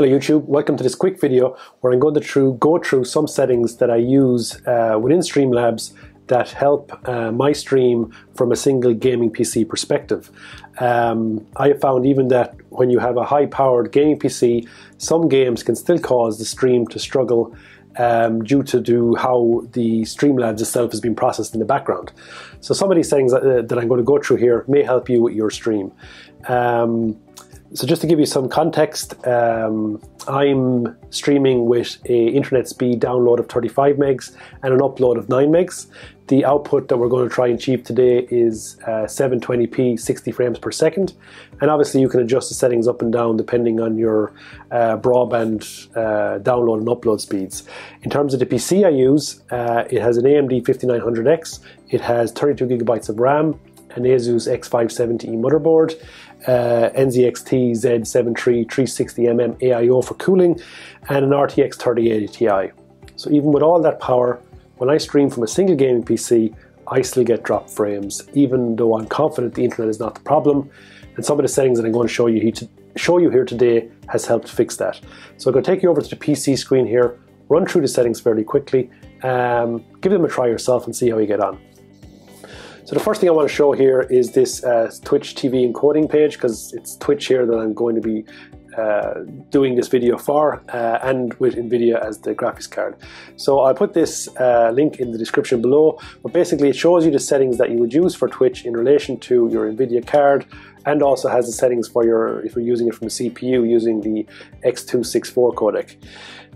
Hello YouTube, welcome to this quick video where I'm going to through, go through some settings that I use uh, within Streamlabs that help uh, my stream from a single gaming PC perspective. Um, I have found even that when you have a high powered gaming PC, some games can still cause the stream to struggle um, due to do how the Streamlabs itself has been processed in the background. So some of these settings uh, that I'm going to go through here may help you with your stream. Um, so just to give you some context, um, I'm streaming with a internet speed download of 35 megs and an upload of 9 megs. The output that we're going to try and achieve today is uh, 720p 60 frames per second. And obviously you can adjust the settings up and down depending on your uh, broadband uh, download and upload speeds. In terms of the PC I use, uh, it has an AMD 5900X, it has 32 gigabytes of RAM, an Asus X570E motherboard, uh, NZXT Z73 360mm AIO for cooling, and an RTX 3080 Ti. So even with all that power, when I stream from a single gaming PC, I still get dropped frames, even though I'm confident the internet is not the problem. And some of the settings that I'm going to show you, to show you here today has helped fix that. So I'm going to take you over to the PC screen here, run through the settings fairly quickly, um, give them a try yourself and see how you get on. So the first thing I want to show here is this uh, Twitch TV encoding page because it's Twitch here that I'm going to be uh, doing this video for uh, and with NVIDIA as the graphics card. So I'll put this uh, link in the description below, but basically it shows you the settings that you would use for Twitch in relation to your NVIDIA card and also has the settings for your, if you're using it from the CPU using the X264 codec.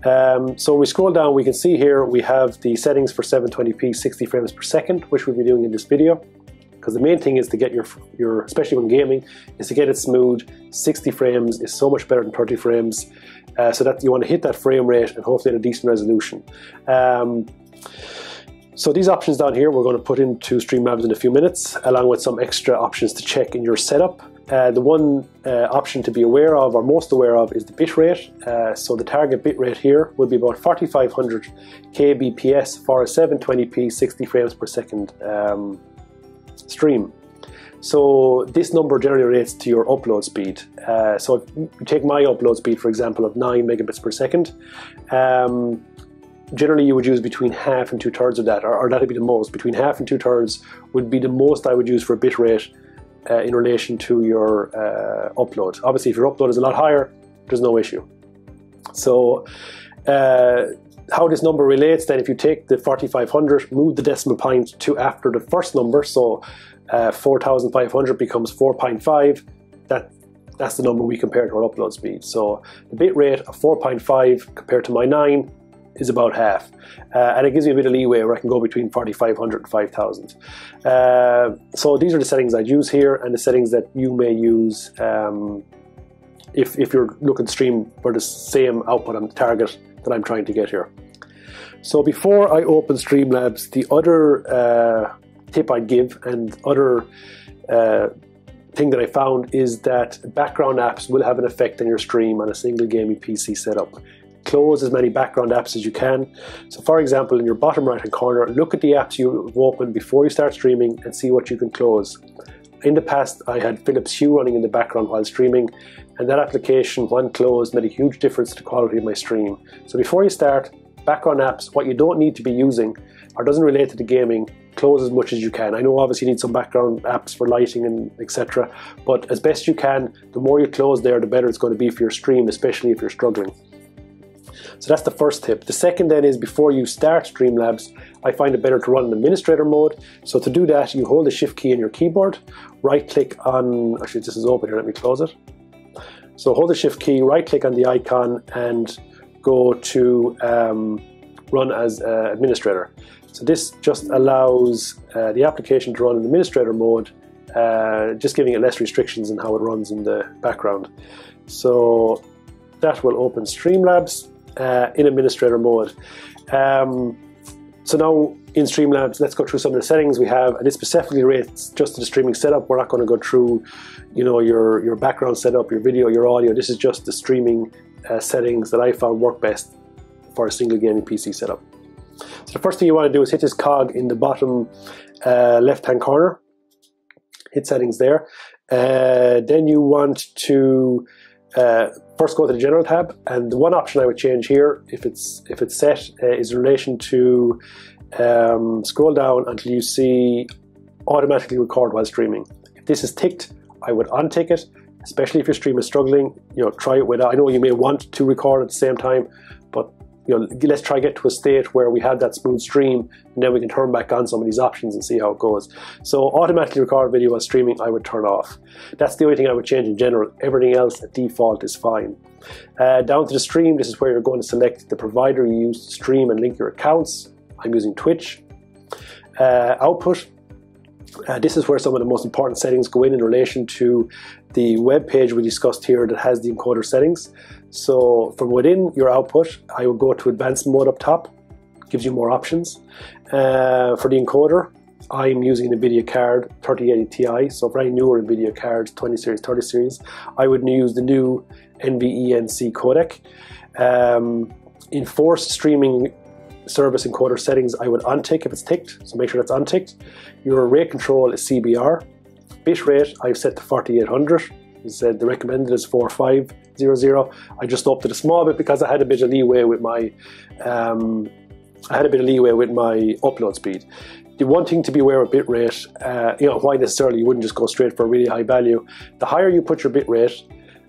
Um, so we scroll down, we can see here we have the settings for 720p 60 frames per second, which we'll be doing in this video. Because the main thing is to get your, your, especially when gaming, is to get it smooth. 60 frames is so much better than 30 frames. Uh, so that you want to hit that frame rate and hopefully at a decent resolution. Um, so these options down here, we're going to put into Streamlabs in a few minutes, along with some extra options to check in your setup. Uh, the one uh, option to be aware of, or most aware of, is the bitrate. Uh, so the target bitrate here would be about 4500 kbps for a 720p 60 frames per second um, stream. So this number generally relates to your upload speed. Uh, so if you take my upload speed, for example, of 9 megabits per second, um, generally you would use between half and two thirds of that, or, or that would be the most. Between half and two thirds would be the most I would use for a bitrate uh, in relation to your uh, upload. Obviously, if your upload is a lot higher, there's no issue. So, uh, how this number relates then, if you take the 4500, move the decimal point to after the first number, so uh, 4500 becomes 4.5, that, that's the number we compare to our upload speed. So, the bit rate of 4.5 compared to my 9 is about half. Uh, and it gives me a bit of leeway where I can go between 4,500 and 5,000. Uh, so these are the settings I'd use here and the settings that you may use um, if, if you're looking to stream for the same output on the target that I'm trying to get here. So before I open Streamlabs, the other uh, tip I'd give and other uh, thing that I found is that background apps will have an effect on your stream on a single gaming PC setup close as many background apps as you can. So for example, in your bottom right hand corner, look at the apps you've opened before you start streaming and see what you can close. In the past, I had Philips Hue running in the background while streaming, and that application, when closed, made a huge difference to the quality of my stream. So before you start, background apps, what you don't need to be using or doesn't relate to the gaming, close as much as you can. I know obviously you need some background apps for lighting and etc. But as best you can, the more you close there, the better it's going to be for your stream, especially if you're struggling. So that's the first tip. The second then is before you start Streamlabs, I find it better to run in administrator mode. So to do that, you hold the shift key on your keyboard, right click on, actually this is open here, let me close it. So hold the shift key, right click on the icon and go to um, run as uh, administrator. So this just allows uh, the application to run in administrator mode, uh, just giving it less restrictions in how it runs in the background. So that will open Streamlabs uh, in administrator mode. Um, so now in Streamlabs, let's go through some of the settings we have, and it specifically relates just to the streaming setup. We're not going to go through, you know, your your background setup, your video, your audio. This is just the streaming uh, settings that I found work best for a single gaming PC setup. So the first thing you want to do is hit this cog in the bottom uh, left-hand corner. Hit settings there. Uh, then you want to uh, first go to the general tab, and the one option I would change here, if it's if it's set, uh, is in relation to um, scroll down until you see automatically record while streaming. If this is ticked, I would untick it, especially if your stream is struggling. You know, try it with. I know you may want to record at the same time, but you know, let's try get to a state where we have that smooth stream, and then we can turn back on some of these options and see how it goes. So automatically record video while streaming, I would turn off. That's the only thing I would change in general. Everything else at default is fine. Uh, down to the stream, this is where you're going to select the provider you use to stream and link your accounts. I'm using Twitch. Uh, output, uh, this is where some of the most important settings go in in relation to the web page we discussed here that has the encoder settings. So from within your output, I will go to advanced mode up top, gives you more options. Uh, for the encoder, I'm using an NVIDIA card 3080 Ti, so for any newer NVIDIA cards, 20 series, 30 series, I would use the new NVENC codec. Um, in forced streaming service encoder settings, I would untick if it's ticked, so make sure that's unticked. Your rate control is CBR. Bit rate, I've set to 4800. Said the recommended is 4500. I just upped it a small bit because I had a bit of leeway with my um, I had a bit of leeway with my upload speed. The one thing to be aware of bitrate, uh, you know, why necessarily you wouldn't just go straight for a really high value. The higher you put your bitrate,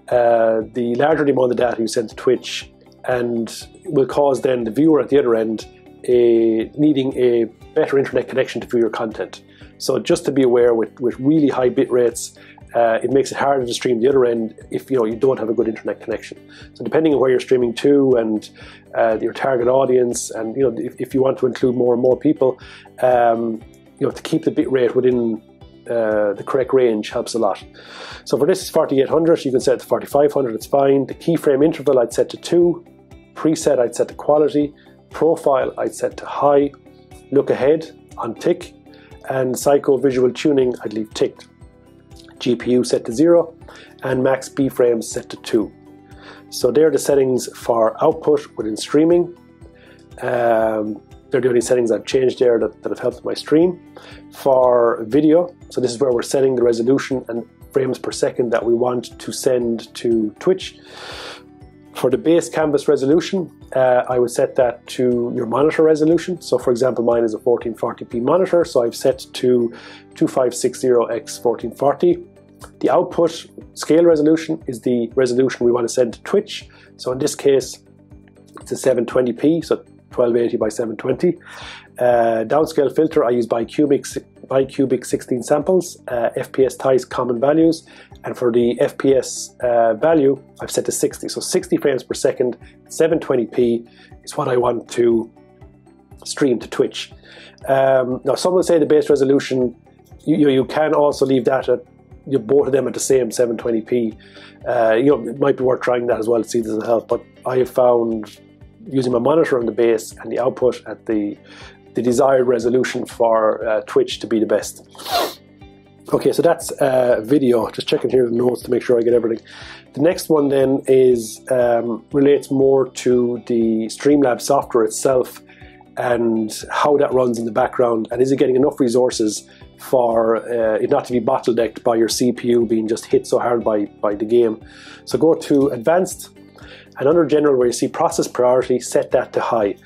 uh, the larger the amount of data you send to Twitch, and will cause then the viewer at the other end a, needing a better internet connection to view your content. So just to be aware with, with really high bit rates, uh, it makes it harder to stream the other end if you know you don't have a good internet connection. So depending on where you're streaming to and uh, your target audience, and you know if, if, you want to include more and more people, um, you know to keep the bit rate within uh, the correct range helps a lot. So for this is 4800, you can set it to 4500, it's fine. The keyframe interval I'd set to 2, preset I'd set to quality, profile I'd set to high, look ahead on tick, and psycho visual tuning I'd leave ticked. GPU set to 0, and max B frames set to 2. So they're the settings for output within streaming. Um, they're the only settings I've changed there that, that have helped my stream. For video, so this is where we're setting the resolution and frames per second that we want to send to Twitch. For the base canvas resolution, uh, I would set that to your monitor resolution. So for example, mine is a 1440p monitor, so I've set to 2560x1440. The output scale resolution is the resolution we want to send to Twitch. So in this case, it's a 720p, so 1280 by 720. Uh, downscale filter, I use bicubic, bicubic 16 samples, uh, FPS ties common values, and for the FPS uh, value, I've set to 60. So 60 frames per second, 720p is what I want to stream to Twitch. Um, now, some will say the base resolution, you, you, you can also leave that at you both of them at the same 720p. Uh, you know, it might be worth trying that as well to see if will help. But I have found using my monitor on the base and the output at the the desired resolution for uh, Twitch to be the best. Okay, so that's uh, video. Just checking here the notes to make sure I get everything. The next one then is um, relates more to the Streamlabs software itself and how that runs in the background, and is it getting enough resources for uh, it not to be bottlenecked by your CPU being just hit so hard by by the game. So go to Advanced, and under General, where you see Process Priority, set that to High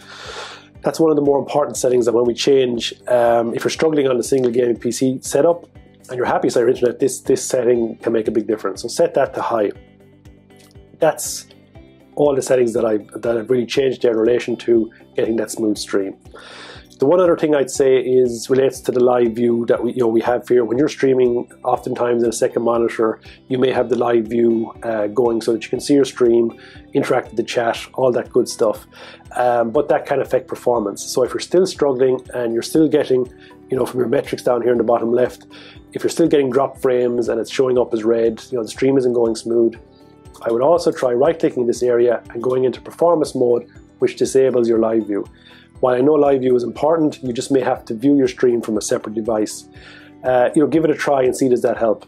that's one of the more important settings that when we change, um, if you're struggling on a single gaming PC setup, and you're happy with your internet, this, this setting can make a big difference. So set that to high. That's all the settings that I've, that I've really changed in relation to getting that smooth stream. The one other thing I'd say is relates to the live view that we you know we have here. When you're streaming, oftentimes in a second monitor, you may have the live view uh, going so that you can see your stream, interact with the chat, all that good stuff. Um, but that can affect performance. So if you're still struggling and you're still getting, you know, from your metrics down here in the bottom left, if you're still getting drop frames and it's showing up as red, you know, the stream isn't going smooth, I would also try right clicking this area and going into performance mode, which disables your live view. While I know live view is important, you just may have to view your stream from a separate device. Uh, you know, give it a try and see does that help.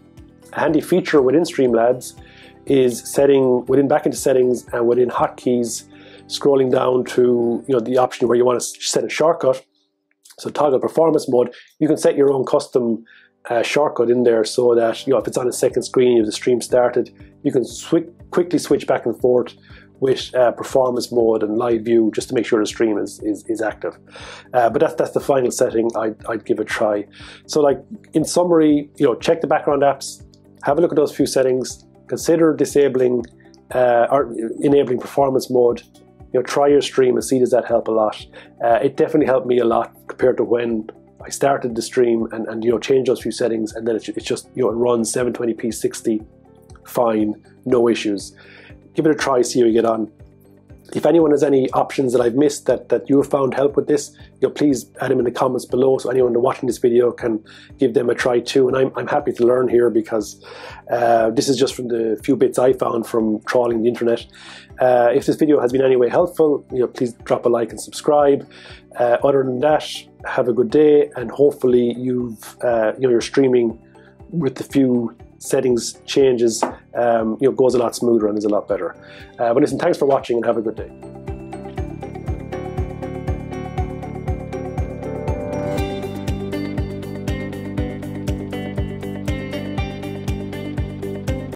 A handy feature within Streamlabs is setting within back into settings and within hotkeys, scrolling down to you know the option where you want to set a shortcut. So toggle performance mode. You can set your own custom uh, shortcut in there so that you know if it's on a second screen, if the stream started, you can sw- quickly switch back and forth with uh, performance mode and live view just to make sure the stream is, is, is active. Uh, but that's, that's the final setting I'd, I'd give a try. So like in summary, you know, check the background apps, have a look at those few settings, consider disabling uh, or enabling performance mode. You know, try your stream and see does that help a lot. Uh, it definitely helped me a lot compared to when I started the stream and, and you know change those few settings and then it's, it's just you know it runs 720p 60 fine no issues give it a try, see how you get on. If anyone has any options that I've missed that, that you have found help with this, you please add them in the comments below so anyone watching this video can give them a try too. And I'm, I'm happy to learn here because uh, this is just from the few bits I found from trawling the internet. Uh, if this video has been any way helpful, you know, please drop a like and subscribe. Uh, other than that, have a good day and hopefully you've, uh, you know, you're streaming with the few settings changes, um, you know, goes a lot smoother and is a lot better. Uh, but listen, thanks for watching and have a good day.